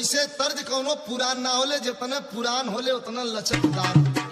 वैसे तर्ज कौनो पुरान ना होले जितना पुरान होले उतना लचकदार।